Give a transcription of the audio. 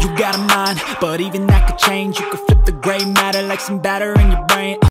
You got a mind, but even that could change. You could flip the gray matter like some batter in your brain.